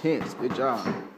Tense. Good job.